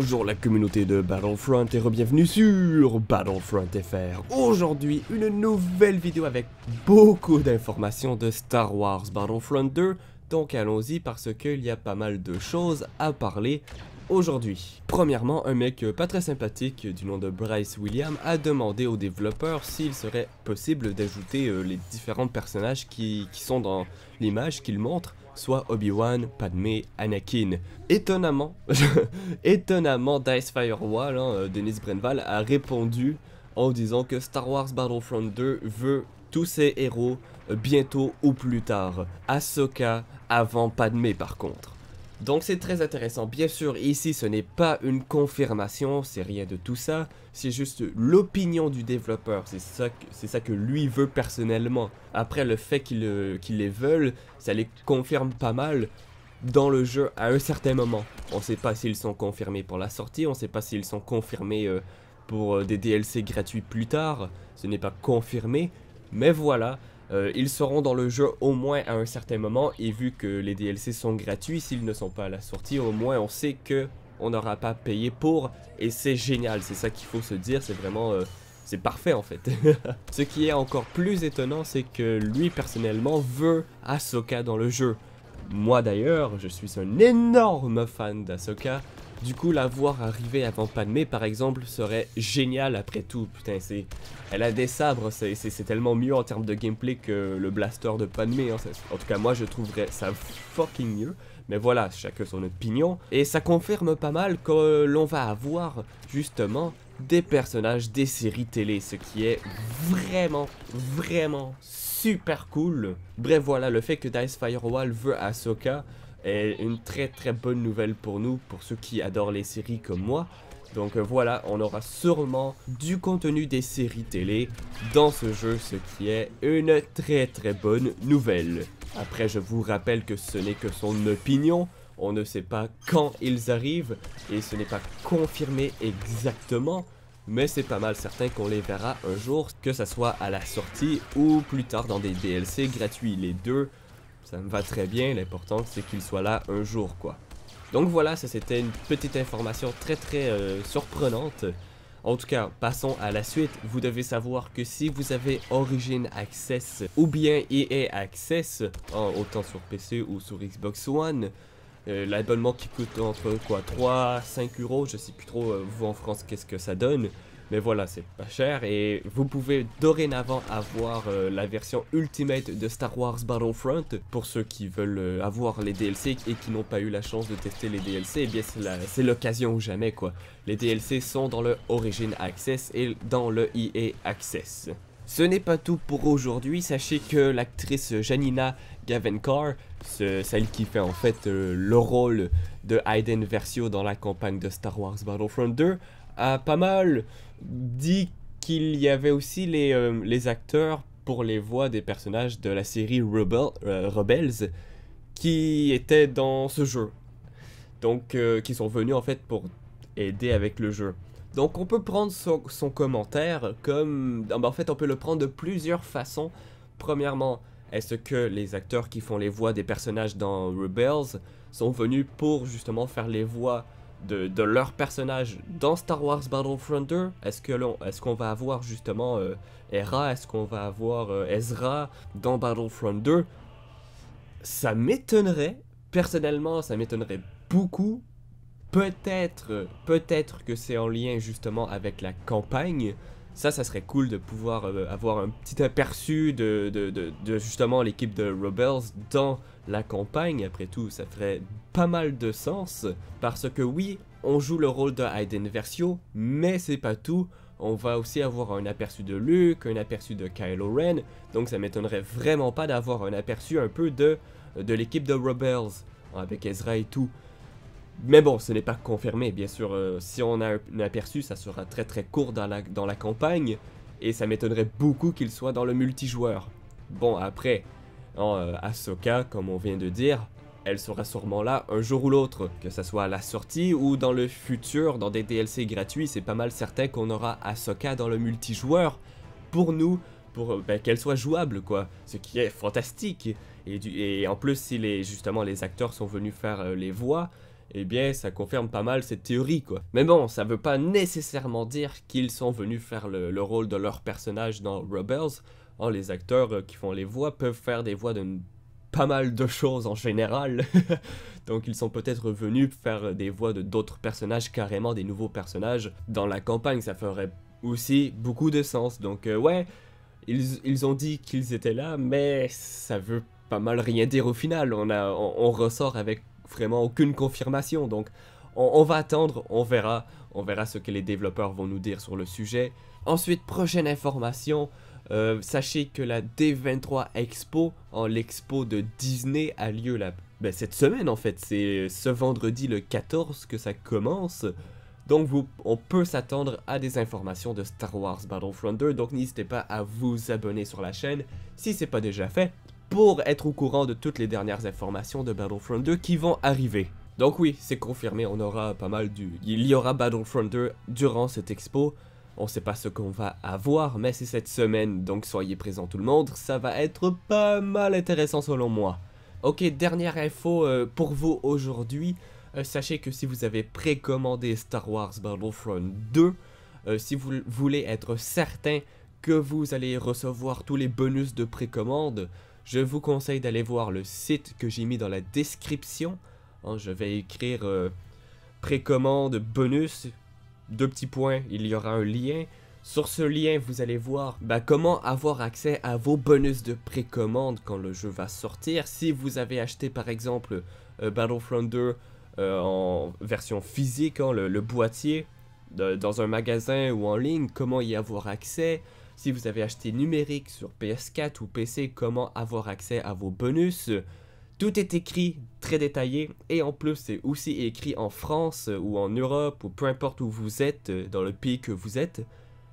Bonjour la communauté de Battlefront et bienvenue sur Battlefront FR. Aujourd'hui, une nouvelle vidéo avec beaucoup d'informations de Star Wars Battlefront 2. Donc allons-y parce qu'il y a pas mal de choses à parler aujourd'hui. Premièrement, un mec pas très sympathique du nom de Bryce William a demandé aux développeurs s'il serait possible d'ajouter euh, les différents personnages qui sont dans l'image qu'il montre soit Obi-Wan, Padmé, Anakin. Étonnamment, étonnamment, Dice Firewall, hein, euh, Denis Brenval, a répondu en disant que Star Wars Battlefront 2 veut tous ses héros euh, bientôt ou plus tard. Ahsoka avant Padmé par contre. Donc c'est très intéressant. Bien sûr, ici ce n'est pas une confirmation, c'est rien de tout ça. C'est juste l'opinion du développeur. C'est ça, ça que lui veut personnellement. Après, le fait qu'ils les veulent, ça les confirme pas mal dans le jeu à un certain moment. On ne sait pas s'ils sont confirmés pour la sortie, on ne sait pas s'ils sont confirmés euh, pour euh, des DLC gratuits plus tard. Ce n'est pas confirmé. Mais voilà, euh, ils seront dans le jeu au moins à un certain moment et vu que les DLC sont gratuits, s'ils ne sont pas à la sortie, au moins on sait que on n'aura pas payé pour et c'est génial, c'est ça qu'il faut se dire, c'est vraiment... Euh, c'est parfait en fait. Ce qui est encore plus étonnant, c'est que lui personnellement veut Ahsoka dans le jeu. Moi d'ailleurs, je suis un énorme fan d'Ahsoka. Du coup, la voir arriver avant Padmé, par exemple, serait génial après tout. Putain, c'est... Elle a des sabres, c'est tellement mieux en termes de gameplay que le blaster de Padmé. Hein. En tout cas, moi, je trouverais ça fucking mieux. Mais voilà, chacun son opinion. Et ça confirme pas mal que l'on va avoir, justement, des personnages des séries télé. Ce qui est vraiment, vraiment super cool. Bref, voilà, le fait que Dice Firewall veut Ahsoka est une très très bonne nouvelle pour nous, pour ceux qui adorent les séries comme moi. Donc euh, voilà, on aura sûrement du contenu des séries télé dans ce jeu, ce qui est une très très bonne nouvelle. Après, je vous rappelle que ce n'est que son opinion, on ne sait pas quand ils arrivent, et ce n'est pas confirmé exactement, mais c'est pas mal certain qu'on les verra un jour, que ce soit à la sortie ou plus tard dans des DLC gratuits. Les deux ça me va très bien, l'important c'est qu'il soit là un jour quoi. Donc voilà, ça c'était une petite information très très euh, surprenante. En tout cas, passons à la suite. Vous devez savoir que si vous avez Origin Access ou bien EA Access, autant sur PC ou sur Xbox One, euh, l'abonnement qui coûte entre quoi 3, 5 euros, je sais plus trop euh, vous en France qu'est-ce que ça donne. Mais voilà, c'est pas cher et vous pouvez dorénavant avoir euh, la version Ultimate de Star Wars Battlefront. Pour ceux qui veulent euh, avoir les DLC et qui n'ont pas eu la chance de tester les DLC, eh bien c'est l'occasion ou jamais quoi. Les DLC sont dans le Origin Access et dans le EA Access. Ce n'est pas tout pour aujourd'hui, sachez que l'actrice Janina Gavankar, celle qui fait en fait euh, le rôle de Hayden Versio dans la campagne de Star Wars Battlefront 2, a pas mal dit qu'il y avait aussi les, euh, les, acteurs pour les voix des personnages de la série euh, Rebels qui étaient dans ce jeu. Donc, euh, qui sont venus en fait pour aider avec le jeu. Donc, on peut prendre son, son commentaire comme. Ah, ben, en fait, on peut le prendre de plusieurs façons. Premièrement, est-ce que les acteurs qui font les voix des personnages dans Rebels sont venus pour justement faire les voix de, leur personnage dans Star Wars Battlefront 2 Est-ce qu'on va avoir justement euh, Hera Est-ce qu'on va avoir euh, Ezra dans Battlefront 2 Ça m'étonnerait, personnellement, ça m'étonnerait beaucoup. Peut-être, peut-être que c'est en lien justement avec la campagne. Ça, ça serait cool de pouvoir euh, avoir un petit aperçu de, justement l'équipe de Rebels dans la campagne. Après tout, ça ferait pas mal de sens. Parce que oui, on joue le rôle de Hayden Versio, mais c'est pas tout. On va aussi avoir un aperçu de Luke, un aperçu de Kylo Ren. Donc ça m'étonnerait vraiment pas d'avoir un aperçu un peu de, de l'équipe de Rebels. Avec Ezra et tout. Mais bon, ce n'est pas confirmé, bien sûr. Euh, si on a un, aperçu, ça sera très très court dans la, dans la campagne. Et ça m'étonnerait beaucoup qu'il soit dans le multijoueur. Bon, après, euh, Ahsoka, comme on vient de dire, elle sera sûrement là un jour ou l'autre, que ce soit à la sortie ou dans le futur, dans des DLC gratuits, c'est pas mal certain qu'on aura Ahsoka dans le multijoueur pour nous, pour euh, ben, qu'elle soit jouable quoi, ce qui est fantastique. Et, en plus si les, justement les acteurs sont venus faire les voix, eh bien ça confirme pas mal cette théorie quoi. Mais bon, ça veut pas nécessairement dire qu'ils sont venus faire le, rôle de leur personnage dans Rebels. Oh, les acteurs euh, qui font les voix peuvent faire des voix de pas mal de choses en général. Donc ils sont peut-être venus faire des voix de d'autres personnages, carrément des nouveaux personnages. Dans la campagne, ça ferait aussi beaucoup de sens. Donc euh, ouais, ils, ont dit qu'ils étaient là, mais ça veut pas mal rien dire au final. On, ressort avec vraiment aucune confirmation. Donc on, va attendre, on verra. On verra ce que les développeurs vont nous dire sur le sujet. Ensuite, prochaine information. Euh, sachez que la D23 Expo, en l'expo de Disney, a lieu ben, cette semaine en fait. C'est ce vendredi le 14 que ça commence. Donc vous, on peut s'attendre à des informations de Star Wars Battlefront 2, donc n'hésitez pas à vous abonner sur la chaîne si c'est pas déjà fait, pour être au courant de toutes les dernières informations de Battlefront 2 qui vont arriver. Donc oui, c'est confirmé, on aura pas mal du... Il y aura Battlefront 2 durant cette expo, on sait pas ce qu'on va avoir, mais c'est cette semaine, donc soyez présents tout le monde, ça va être pas mal intéressant selon moi. Ok, dernière info euh, pour vous aujourd'hui, euh, sachez que si vous avez précommandé Star Wars Battlefront 2, euh, si vous voulez être certain que vous allez recevoir tous les bonus de précommande, je vous conseille d'aller voir le site que j'ai mis dans la description. Hein, je vais écrire euh, précommande bonus, deux petits points, il y aura un lien. Sur ce lien, vous allez voir bah, comment avoir accès à vos bonus de précommande quand le jeu va sortir. Si vous avez acheté par exemple Battlefront 2 euh, en version physique, hein, le, boîtier, dans un magasin ou en ligne, comment y avoir accès? Si vous avez acheté numérique sur PS4 ou PC, comment avoir accès à vos bonus? Tout est écrit, très détaillé, et en plus c'est aussi écrit en France ou en Europe ou peu importe où vous êtes, euh, dans le pays que vous êtes,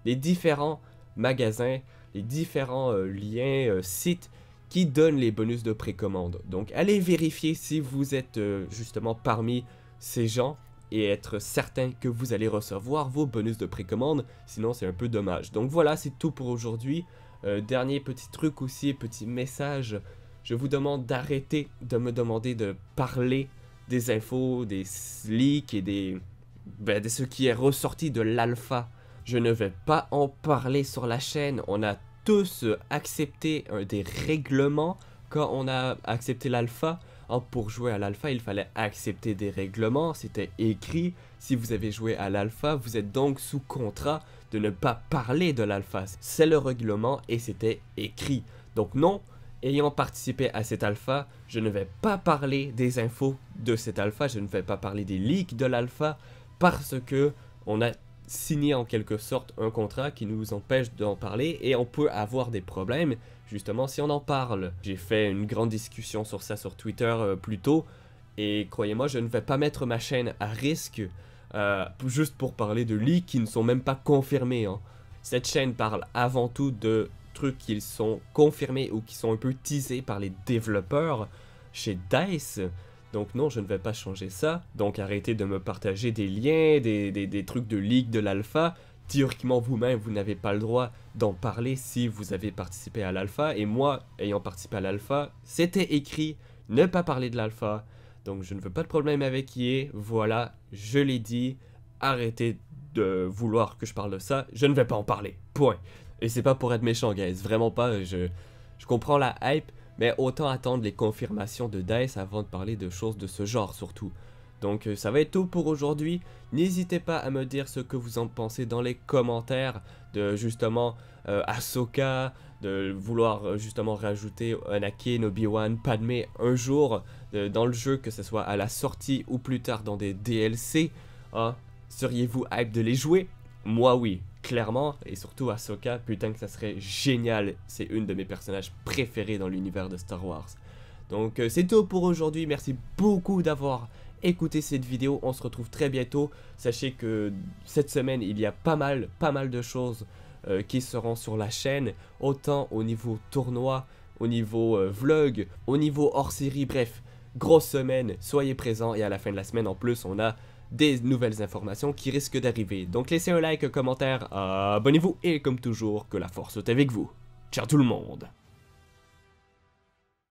les différents magasins, les différents euh, liens, sites qui donne les bonus de précommande. Donc allez vérifier si vous êtes euh, justement parmi ces gens et être certain que vous allez recevoir vos bonus de précommande, sinon c'est un peu dommage. Donc voilà, c'est tout pour aujourd'hui. Euh, dernier petit truc aussi, petit message, je vous demande d'arrêter de me demander de parler des infos, des leaks et des, ben, de ce qui est ressorti de l'alpha. Je ne vais pas en parler sur la chaîne, on a tous accepter des règlements quand on a accepté l'alpha. Hein, pour jouer à l'alpha, il fallait accepter des règlements, c'était écrit. Si vous avez joué à l'alpha, vous êtes donc sous contrat de ne pas parler de l'alpha. C'est le règlement et c'était écrit. Donc non, ayant participé à cet alpha, je ne vais pas parler des infos de cet alpha, je ne vais pas parler des leaks de l'alpha parce que on a signer en quelque sorte un contrat qui nous empêche d'en parler et on peut avoir des problèmes justement si on en parle. J'ai fait une grande discussion sur ça sur Twitter euh, plus tôt et croyez-moi je ne vais pas mettre ma chaîne à risque euh, juste pour parler de leaks qui ne sont même pas confirmés. Hein. Cette chaîne parle avant tout de trucs qui sont confirmés ou qui sont un peu teasés par les développeurs chez DICE. Donc non, je ne vais pas changer ça. Donc arrêtez de me partager des liens, des, trucs de leak de l'alpha. Théoriquement, vous-même, vous, n'avez pas le droit d'en parler si vous avez participé à l'alpha. Et moi, ayant participé à l'alpha, c'était écrit ne pas parler de l'alpha. Donc je ne veux pas de problème avec EA. Voilà, je l'ai dit. Arrêtez de vouloir que je parle de ça. Je ne vais pas en parler. Point. Et c'est pas pour être méchant, guys. Vraiment pas. Je, je comprends la hype. Mais autant attendre les confirmations de DICE avant de parler de choses de ce genre surtout. Donc euh, ça va être tout pour aujourd'hui. N'hésitez pas à me dire ce que vous en pensez dans les commentaires de justement euh, Ahsoka, de vouloir euh, justement rajouter Anakin, Obi-Wan, Padmé un jour dans le jeu, que ce soit à la sortie ou plus tard dans des DLC. Hein. Seriez-vous hype de les jouer? Moi oui clairement, et surtout Ahsoka, putain que ça serait génial, c'est une de mes personnages préférés dans l'univers de Star Wars. Donc euh, c'est tout pour aujourd'hui, merci beaucoup d'avoir écouté cette vidéo, on se retrouve très bientôt, sachez que cette semaine il y a pas mal, pas mal de choses euh, qui seront sur la chaîne, autant au niveau tournoi, au niveau euh, vlog, au niveau hors série, bref, grosse semaine, soyez présents. Et à la fin de la semaine en plus on a des nouvelles informations qui risquent d'arriver. Donc laissez un like, un commentaire, abonnez-vous et comme toujours, que la force soit avec vous. Ciao tout le monde